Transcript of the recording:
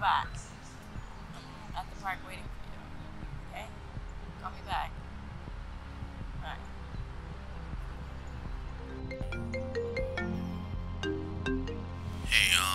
back. I'm at the park waiting for you. Okay? Call me back. Bye. Hey, um.